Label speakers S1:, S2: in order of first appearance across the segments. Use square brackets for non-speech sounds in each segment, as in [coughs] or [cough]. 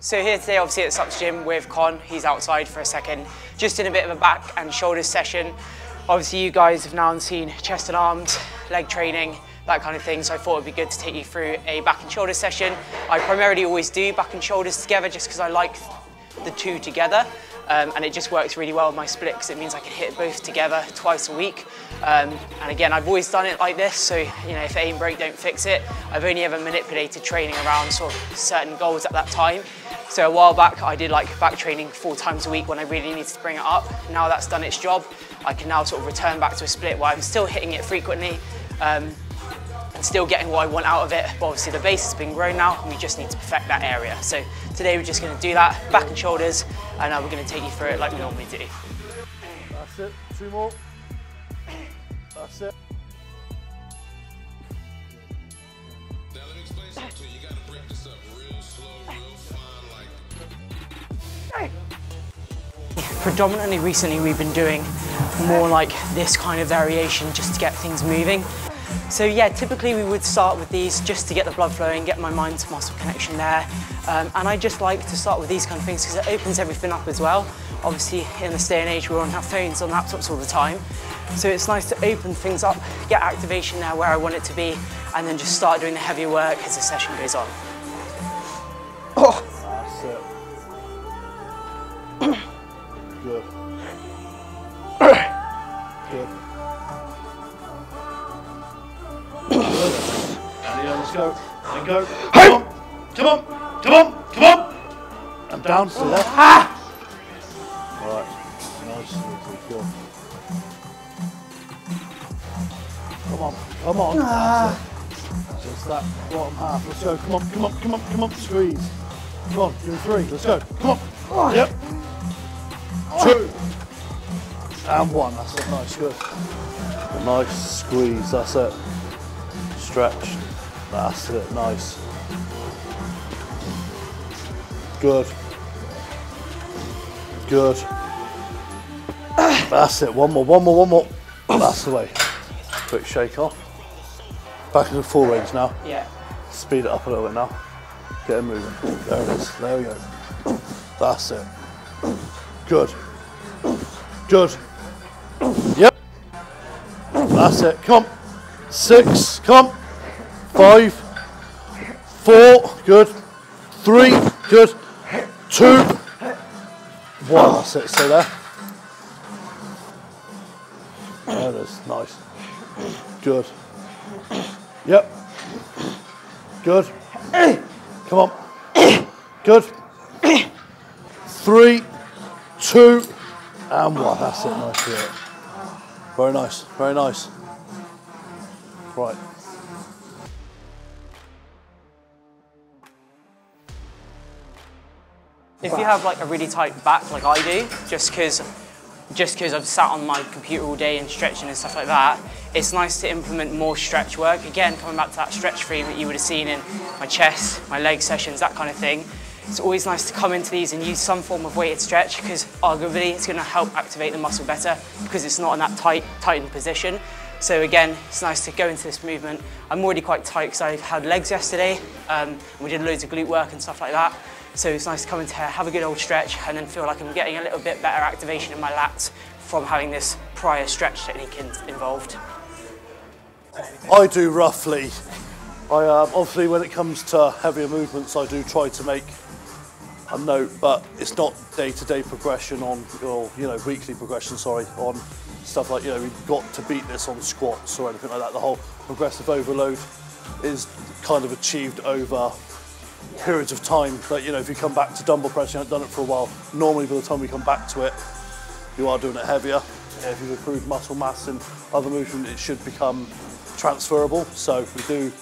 S1: So here today, obviously at Sups Gym with Con, he's outside for a second, just in a bit of a back and shoulders session. Obviously you guys have now seen chest and arms, leg training, that kind of thing, so I thought it'd be good to take you through a back and shoulders session. I primarily always do back and shoulders together just because I like the two together. Um, and it just works really well with my split because it means I can hit both together twice a week. Um, and again, I've always done it like this, so you know, if it ain't break, don't fix it. I've only ever manipulated training around sort of certain goals at that time. So a while back, I did like back training four times a week when I really needed to bring it up. Now that's done its job, I can now sort of return back to a split where I'm still hitting it frequently um, and still getting what I want out of it. But obviously the base has been grown now and we just need to perfect that area. So today we're just gonna do that, back and shoulders, and now we're gonna take you through it like we normally do.
S2: That's it. Two more. That's it.
S1: Predominantly recently we've been doing more like this kind of variation just to get things moving. So yeah, typically we would start with these just to get the blood flowing, get my mind to muscle connection there. Um, and I just like to start with these kind of things because it opens everything up as well. Obviously in this day and age we're on our phones, on laptops all the time. So it's nice to open things up, get activation there where I want it to be, and then just start doing the heavier work as the session goes on. Oh.
S2: Good. Good. Good. Let's go. Come on. Come on. Come on. Come on. And down to the left. Alright. Nice. Good. Come on. Come on. It. Just that bottom half. Let's go. Come on. Come on. Come on. Come on. Squeeze. Come on. Me three. Let's go. Come on. Oh. Yep. Two. And one. That's it. Nice. Good. A nice squeeze. That's it. Stretch. That's it. Nice. Good. Good. [coughs] That's it. One more. One more. One more. [coughs] That's the way. Quick shake off. Back into full range now.
S1: Yeah.
S2: Speed it up a little bit now. Get it moving. There it is. There we go. That's it. Good. Good. Yep. That's it. Come. Six. Come. Five. Four. Good. Three. Good. Two. One. That's it. Stay there. That is. Nice. Good. Yep. Good. Come on. Good. Three, two, and one. That's it. Nice. Very nice. Very nice. Right.
S1: If you have like a really tight back like I do, just because just because I've sat on my computer all day and stretching and stuff like that, it's nice to implement more stretch work. Again, coming back to that stretch frame that you would have seen in my chest, my leg sessions, that kind of thing. It's always nice to come into these and use some form of weighted stretch because arguably it's going to help activate the muscle better because it's not in that tight, tightened position. So again, it's nice to go into this movement. I'm already quite tight because I had legs yesterday um, we did loads of glute work and stuff like that. So it's nice to come into here, have a good old stretch and then feel like I'm getting a little bit better activation in my lats from having this prior stretch technique in, involved.
S2: I do roughly. I um, obviously when it comes to heavier movements, I do try to make a note, but it's not day-to-day progression on, or you know, weekly progression. Sorry, on stuff like you know, we've got to beat this on squats or anything like that. The whole progressive overload is kind of achieved over periods of time. But you know, if you come back to dumbbell press, you haven't done it for a while. Normally, by the time we come back to it, you are doing it heavier. If you've improved muscle mass and other movement, it should become transferable. So we do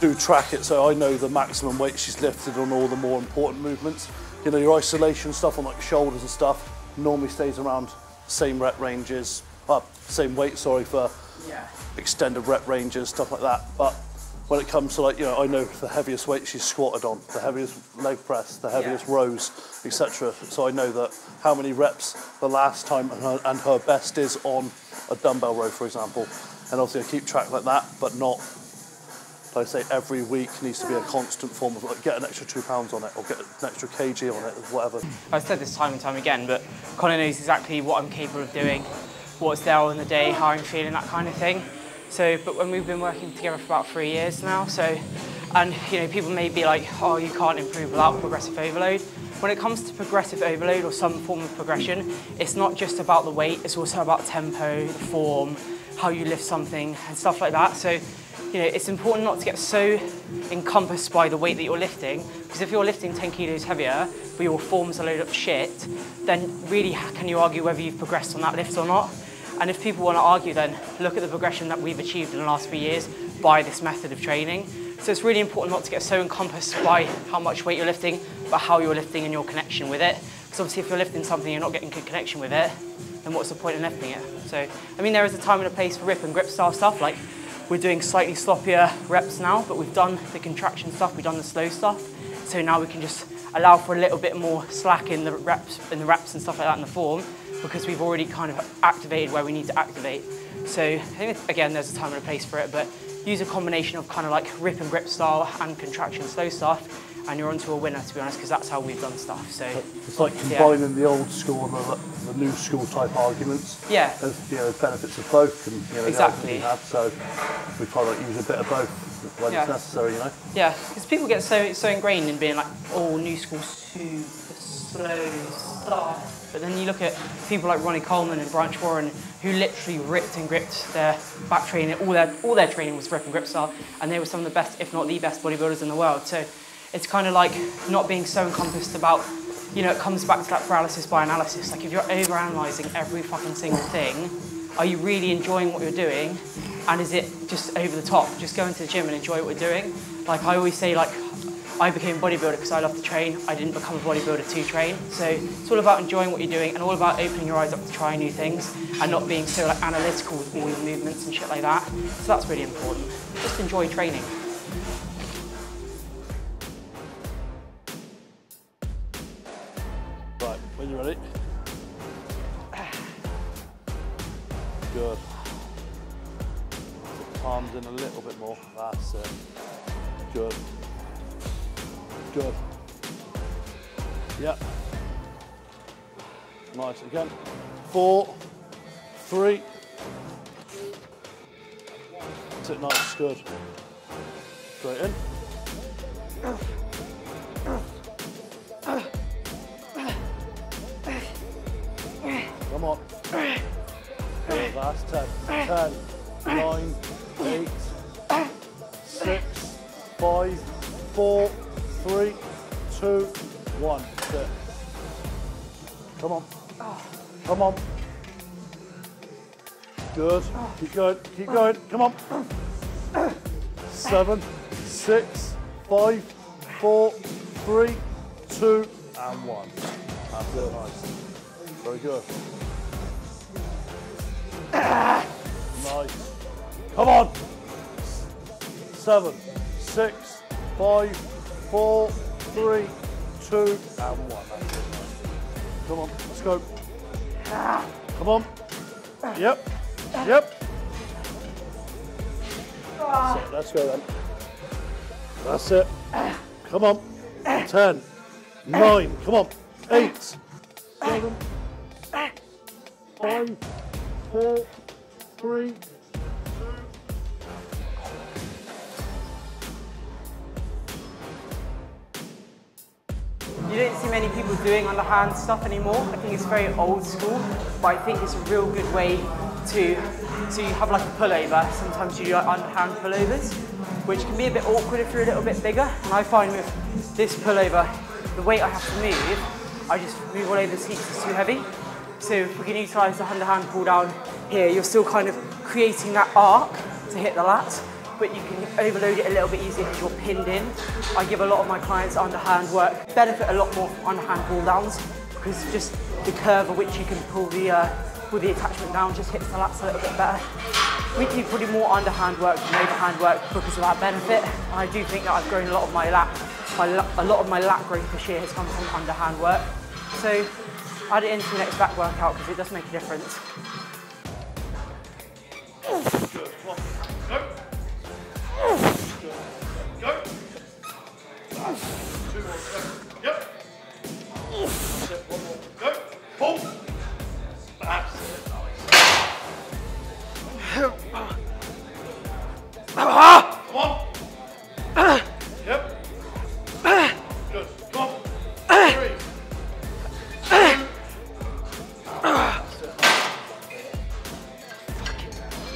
S2: do track it so I know the maximum weight she's lifted on all the more important movements. You know, your isolation stuff on like shoulders and stuff normally stays around same rep ranges, uh, same weight, sorry, for
S1: Yeah.
S2: extended rep ranges, stuff like that. But when it comes to like, you know, I know the heaviest weight she's squatted on, the heaviest leg press, the heaviest
S1: Yeah.
S2: rows, etc. So I know that how many reps the last time and her, and her best is on a dumbbell row, for example. And obviously I keep track like that, but not I say, every week needs to be a constant form of like get an extra two pounds on it or get an extra kg on it, or whatever.
S1: I've said this time and time again, but Connor knows exactly what I'm capable of doing, what's there on the day, how I'm feeling, that kind of thing. So, but when we've been working together for about three years now, so, and you know, people may be like, oh, you can't improve without progressive overload. When it comes to progressive overload or some form of progression, it's not just about the weight, it's also about tempo, the form, how you lift something and stuff like that. So, you know, it's important not to get so encompassed by the weight that you're lifting, because if you're lifting 10 kilos heavier, but your form's a load of shit, then really can you argue whether you've progressed on that lift or not? And if people want to argue, then look at the progression that we've achieved in the last few years by this method of training. So it's really important not to get so encompassed by how much weight you're lifting, but how you're lifting and your connection with it. Because obviously if you're lifting something you're not getting good connection with it, then what's the point in lifting it? So, I mean, there is a time and a place for rip and grip style stuff. Like we're doing slightly sloppier reps now, but we've done the contraction stuff, we've done the slow stuff. So now we can just allow for a little bit more slack in the reps, in the reps and stuff like that in the form, because we've already kind of activated where we need to activate. So I think, again, there's a time and a place for it, but use a combination of kind of like rip and grip style and contraction slow stuff, and you're onto a winner, to be honest, because that's how we've done stuff. So
S2: It's like combining the old school and the, the new school type arguments.
S1: Yeah.
S2: There's, you know, benefits of both and you know, the
S1: Exactly.
S2: arguments we have, so we try to use a bit of both when
S1: Yeah.
S2: it's necessary, you know.
S1: Yeah, because people get so so ingrained in being like, oh, new school super slow stuff. But then you look at people like Ronnie Coleman and Branch Warren, who literally ripped and gripped their back training. All their all their training was rip and grip style, and they were some of the best, if not the best, bodybuilders in the world. So it's kind of like not being so encompassed about. You know, it comes back to that paralysis by analysis. Like if you're overanalyzing every fucking single thing, are you really enjoying what you're doing? And is it just over the top? Just go into the gym and enjoy what we're doing. Like I always say, like I became a bodybuilder because I love to train. I didn't become a bodybuilder to train. So it's all about enjoying what you're doing and all about opening your eyes up to try new things and not being so like analytical with all your movements and shit like that. So that's really important. Just enjoy training.
S2: Good. Palms in a little bit more. That's it. Good. Good. Yep. Nice. Again. Four, three. That's it. Nice. Good. Straight in. That's 10. 10, 9, 8, 6, 5, 4, 3, 2, 1. Sit. Come on. Come on. Good. Keep going. Keep going. Come on. Seven, six, five, four, three, two, and one. That's it. Nice. Very good. Nice. Come on. Seven, six, five, four, three, two, and one. Come on. Let's go. Come on. Yep. Yep. It. Let's go then. That's it. Come on. Ten. Nine. Come on. Eight. Seven. Five. Four. Three.
S1: You don't see many people doing underhand stuff anymore. I think it's very old school, but I think it's a real good way to to have like a pullover. Sometimes you do like underhand pullovers, which can be a bit awkward if you're a little bit bigger. And I find with this pullover, the weight I have to move, I just move all over the seats, it's too heavy. So we can utilise the underhand pull down here, you're still kind of creating that arc to hit the lat, but you can overload it a little bit easier because you're pinned in. I give a lot of my clients underhand work, benefit a lot more from underhand pull downs because just the curve at which you can pull the, uh, pull the attachment down just hits the lats a little bit better. We do probably more underhand work than overhand work because of that benefit. I do think that I've grown a lot of my lat, my, a lot of my lat growth this year has come from underhand work. So add it into your next back workout because it does make a difference.
S2: Go. Go. Two more. Yep.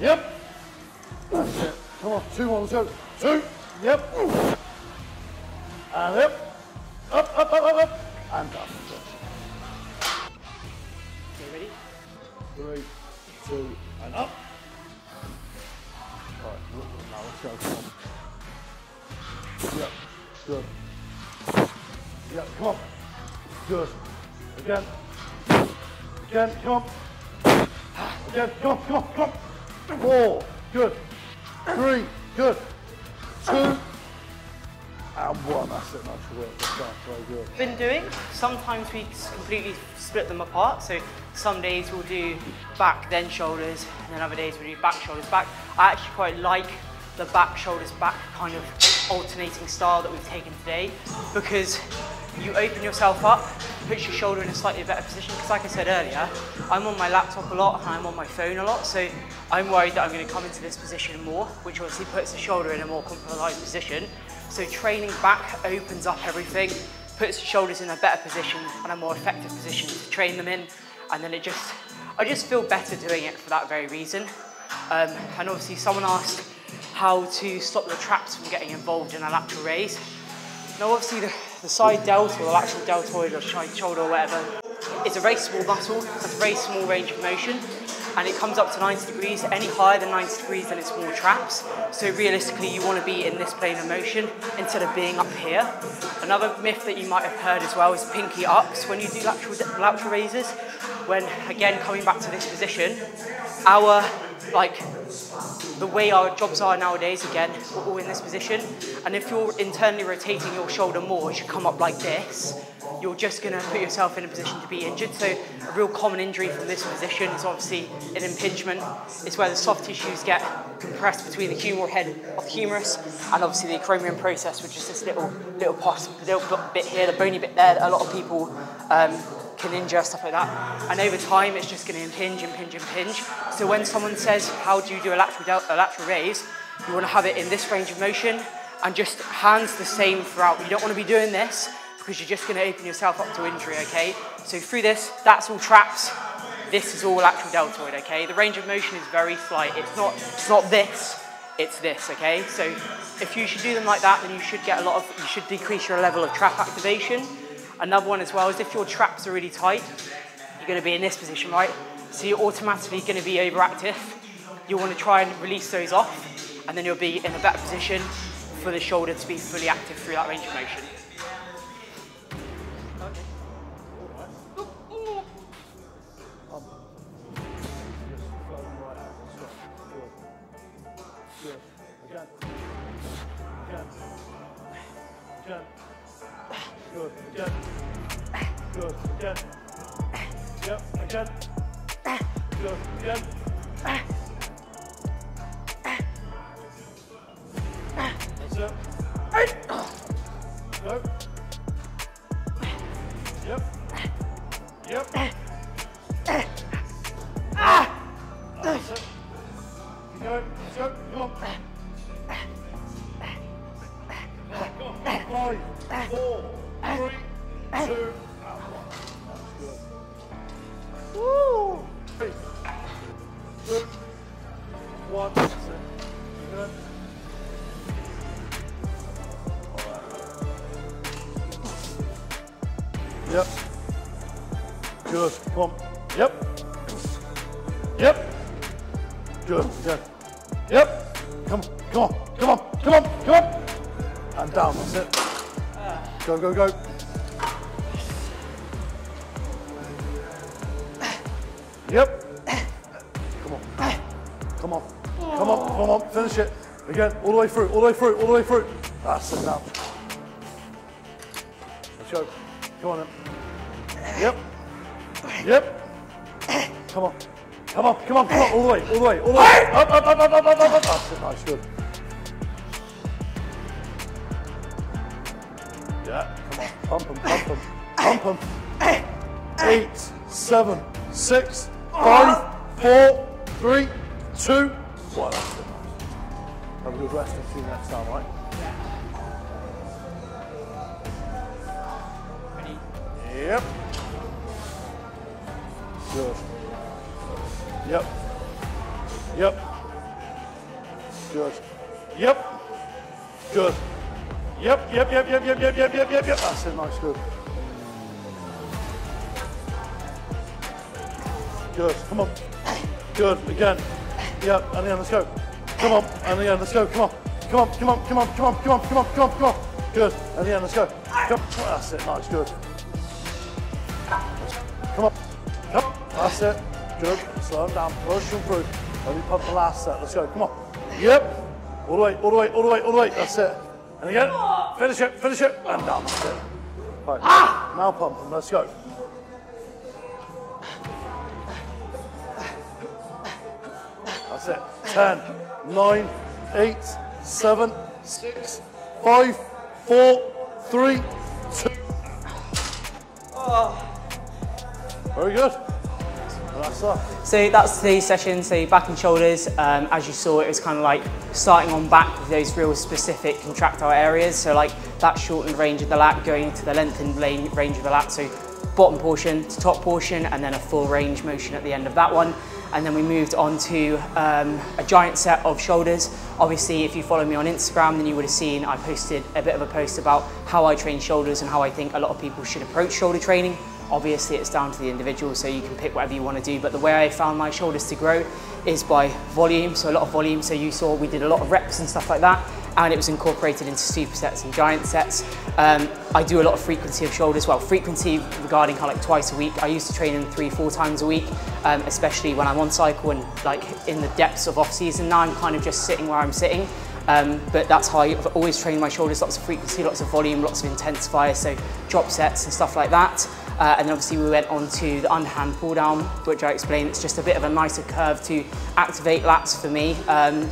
S2: Yep. That's it. Come on, two more, let's go. Two. Yep. And up. Up, up, up, up, up. And up.
S1: Okay, ready?
S2: Three, two, and up. All right, look, look, now let's go. Come on. Yep, good. Yep, come on. Good. Again. Again, come on. Again, come on, come on, come on. Four, good. Three, good. Two, and one. That's it, nice work. That's very good.
S1: been doing. Sometimes we completely split them apart. So some days we'll do back, then shoulders, and then other days we'll do back, shoulders, back. I actually quite like the back, shoulders, back kind of alternating style that we've taken today because you open yourself up, puts your shoulder in a slightly better position. Because like I said earlier, I'm on my laptop a lot and I'm on my phone a lot. So I'm worried that I'm going to come into this position more, which obviously puts the shoulder in a more compromised position. So training back opens up everything, puts the shoulders in a better position and a more effective position to train them in. And then it just, I just feel better doing it for that very reason. Um, and obviously someone asked how to stop the traps from getting involved in a lateral raise. Now obviously the, the side delta or the lateral deltoid or side shoulder or whatever is a very small muscle, has a very small range of motion and it comes up to 90 degrees. Any higher than 90 degrees then it's more traps. So realistically you want to be in this plane of motion instead of being up here. Another myth that you might have heard as well is pinky ups when you do lateral, lateral raises. When again coming back to this position, our like the way our jobs are nowadays, again, we're all in this position. And if you're internally rotating your shoulder more, it should come up like this. You're just going to put yourself in a position to be injured. So a real common injury from this position is obviously an impingement. It's where the soft tissues get compressed between the humeral head of the humerus and obviously the acromion process, which is this little little, pos- little bit here, the bony bit there. That a lot of people um, can stuff like that. And over time, it's just going to impinge, impinge, impinge. So when someone says, how do you do a lateral, a lateral raise, you want to have it in this range of motion and just hands the same throughout. You don't want to be doing this because you're just going to open yourself up to injury, okay? So through this, that's all traps. This is all lateral deltoid, okay? The range of motion is very slight. It's not, it's not this, it's this, okay? So if you should do them like that, then you should get a lot of, you should decrease your level of trap activation. Another one as well is if your traps are really tight, you're going to be in this position, right? So you're automatically going to be overactive. You want to try and release those off, and then you'll be in a better position for the shoulder to be fully active through that range of motion.
S2: Good. Again. Yep. Again. Good. Again. The way through. All the way through. All the way through. That's now. Let's go. Come on then. Yep. Yep. Come on. Come on, come on, come on, all the way, all the way, all the way. Up, up, up, up, up, up, up, up. That's it, nice, good. Yeah, come on, pump them, pump them, pump them. Eight, seven, six, five, four, three, two, one. Have a good rest and see you next time, right? Yep. Good. Yep. Yep. Good. Yep. Good. Yep, yep, yep, yep, yep, yep, yep, yep, yep, yep. That's it, nice, good. Good, come on. Good, again. Yep, and then let's go. Come on, and then let's go, come on. Come on, come on, come on, come on, come on, come on, come on, come on. Good, and then let's go. Come, that's it, nice, good. Come on. Come. That's it. Good. Slow down. Push them through. Let me pump the last set. Let's go. Come on. Yep. All the way, all the way, all the way, all the way. That's it. And again. Finish it, finish it. And down. That's it. Right. Now pump them. Let's go. That's it. 10, 9, 8, 7, 6, 5, 4, 3, 2. Very good. That's that.
S1: So that's today's session, so back and shoulders. Um, as you saw, it was kind of like starting on back with those real specific contractile areas. So like that shortened range of the lat going to the lengthened range of the lat. So bottom portion to top portion and then a full range motion at the end of that one. And then we moved on to um, a giant set of shoulders. Obviously, if you follow me on Instagram, then you would have seen I posted a bit of a post about how I train shoulders and how I think a lot of people should approach shoulder training. Obviously, it's down to the individual, so you can pick whatever you want to do. But the way I found my shoulders to grow is by volume, so a lot of volume. So you saw we did a lot of reps and stuff like that, and it was incorporated into supersets and giant sets. Um, I do a lot of frequency of shoulders. Well, frequency regarding kind of like twice a week. I used to train them three, four times a week, um, especially when I'm on cycle and like in the depths of off season. Now I'm kind of just sitting where I'm sitting. Um, but that's how I've always trained my shoulders, lots of frequency, lots of volume, lots of intensifiers, so drop sets and stuff like that. Uh, and then obviously we went on to the underhand pull down, which I explained, it's just a bit of a nicer curve to activate lats for me. Um,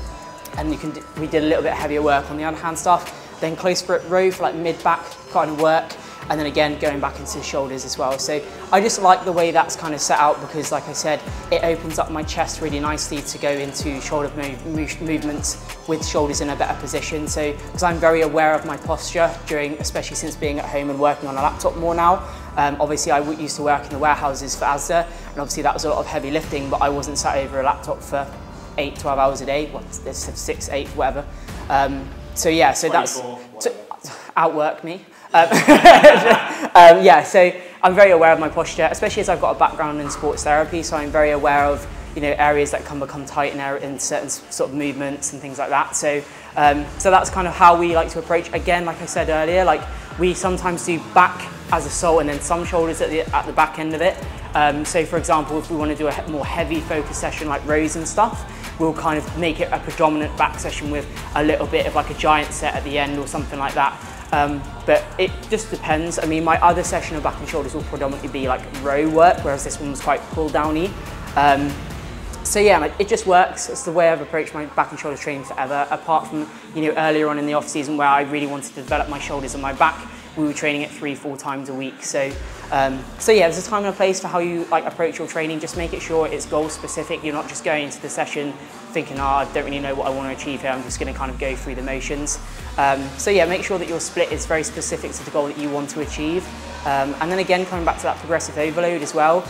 S1: and you can, we did a little bit heavier work on the underhand stuff. Then close grip row for like mid back kind of work. And then again, going back into the shoulders as well. So I just like the way that's kind of set out because like I said, it opens up my chest really nicely to go into shoulder move, move, movements with shoulders in a better position. So, because I'm very aware of my posture during, especially since being at home and working on a laptop more now. Um, obviously, I used to work in the warehouses for ASDA, and obviously that was a lot of heavy lifting, but I wasn't sat over a laptop for eight, 12 hours a day, what, six, eight, whatever. Um, so yeah, so that's, to, outwork me. Um, [laughs] um, yeah, so I'm very aware of my posture, especially as I've got a background in sports therapy, so I'm very aware of you know areas that can become tight in, in certain sort of movements and things like that. So, um, so that's kind of how we like to approach. Again, like I said earlier, like we sometimes do back as a sole and then some shoulders at the at the back end of it. Um, so, for example, if we want to do a more heavy focus session like rows and stuff, we'll kind of make it a predominant back session with a little bit of like a giant set at the end or something like that. Um, but it just depends. I mean, my other session of back and shoulders will predominantly be like row work, whereas this one was quite pull downy. Um, so yeah, it just works. It's the way I've approached my back and shoulders training forever. Apart from you know earlier on in the off season where I really wanted to develop my shoulders and my back, we were training it three, four times a week. So um, so yeah, there's a time and a place for how you like approach your training. Just make it sure it's goal specific. You're not just going into the session thinking, oh, I don't really know what I want to achieve here. I'm just going to kind of go through the motions. Um, so yeah, make sure that your split is very specific to the goal that you want to achieve. Um, and then again, coming back to that progressive overload as well.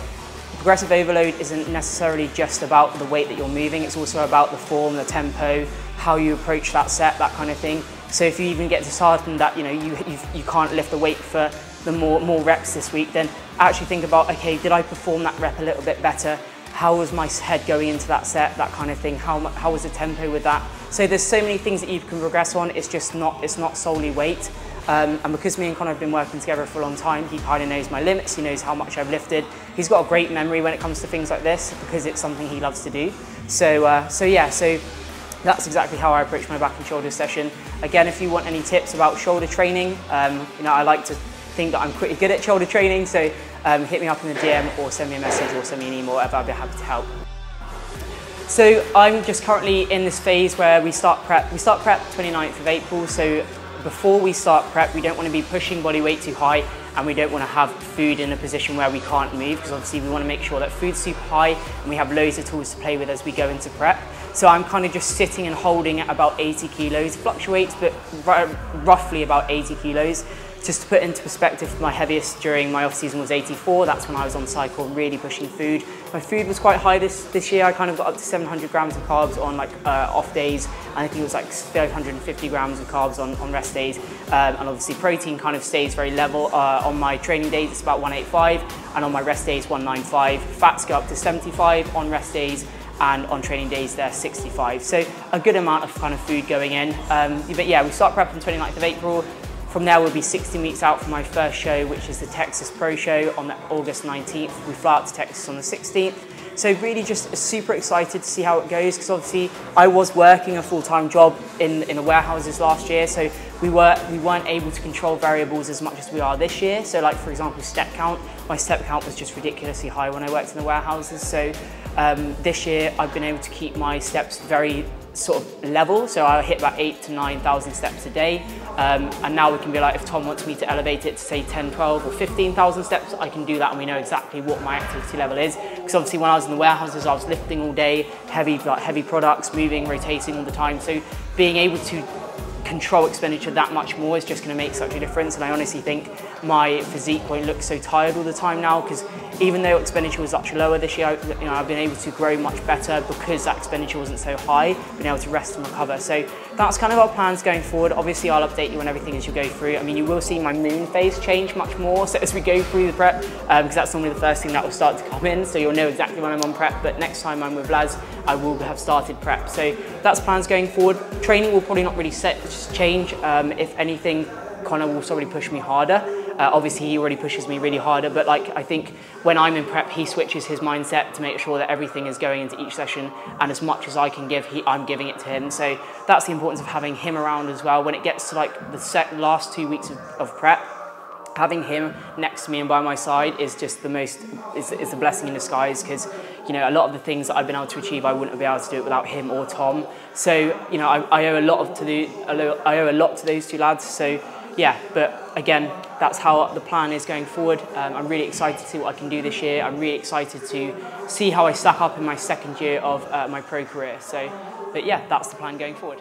S1: Progressive overload isn't necessarily just about the weight that you're moving, it's also about the form, the tempo, how you approach that set, that kind of thing. So if you even get to disheartened that you know you, you, you can't lift the weight for the more, more reps this week, then actually think about, okay, did I perform that rep a little bit better? How was my head going into that set, that kind of thing? How, how was the tempo with that? So there's so many things that you can progress on. It's just not, it's not solely weight. Um, and because me and Connor have been working together for a long time, he kind of knows my limits, he knows how much I've lifted. He's got a great memory when it comes to things like this because it's something he loves to do. So, uh, so yeah, so that's exactly how I approach my back and shoulder session. Again, if you want any tips about shoulder training, um, you know, I like to think that I'm pretty good at shoulder training, so um, hit me up in the DM or send me a message or send me an email, whatever, I'll be happy to help. So I'm just currently in this phase where we start prep. We start prep 29th of April, so before we start prep, we don't want to be pushing body weight too high and we don't want to have food in a position where we can't move because obviously we want to make sure that food's super high and we have loads of tools to play with as we go into prep. So I'm kind of just sitting and holding at about 80 kilos, fluctuates, but roughly about 80 kilos. Just to put into perspective, my heaviest during my off season was 84. That's when I was on cycle, really pushing food. My food was quite high this, this year. I kind of got up to 700 grams of carbs on like uh, off days. And I think it was like 550 grams of carbs on, on rest days. Um, and obviously protein kind of stays very level. Uh, on my training days, it's about 185. And on my rest days, 195. Fats go up to 75 on rest days and on training days they're 65. So a good amount of kind of food going in. Um, but yeah, we start prep on 29th of April. From there, we'll be 60 weeks out for my first show, which is the Texas Pro Show on August 19th. We fly out to Texas on the 16th. So really just super excited to see how it goes because obviously I was working a full-time job in, in the warehouses last year. So we, were, we weren't able to control variables as much as we are this year. So like for example, step count, my step count was just ridiculously high when I worked in the warehouses. So um, this year I've been able to keep my steps very sort of level. So I hit about eight to 9,000 steps a day. Um, and now we can be like, if Tom wants me to elevate it to say 10, 12 or 15,000 steps, I can do that and we know exactly what my activity level is. Because obviously when I was in the warehouses, I was lifting all day, heavy, like heavy products, moving, rotating all the time. So being able to control expenditure that much more is just going to make such a difference. And I honestly think my physique won't look so tired all the time now because even though expenditure was much lower this year, you know, I've been able to grow much better because that expenditure wasn't so high, been able to rest and recover. So that's kind of our plans going forward. Obviously, I'll update you on everything as you go through. I mean, you will see my moon phase change much more so as we go through the prep because um, that's normally the first thing that will start to come in. So you'll know exactly when I'm on prep. But next time I'm with Laz, I will have started prep. So that's plans going forward. Training will probably not really set, change. Um, if anything, Connor will probably push me harder. Uh, obviously, he already pushes me really harder, but like I think when I'm in prep, he switches his mindset to make sure that everything is going into each session, and as much as I can give, he, I'm giving it to him. So that's the importance of having him around as well. When it gets to like the last two weeks of, of prep, having him next to me and by my side is just the most is, is a blessing in disguise because you know a lot of the things that I've been able to achieve I wouldn't be able to do it without him or Tom so you know I, I owe a lot of to the I owe a lot to those two lads so yeah, but again, that's how the plan is going forward. Um, I'm really excited to see what I can do this year. I'm really excited to see how I stack up in my second year of uh, my pro career. So, but yeah, that's the plan going forward.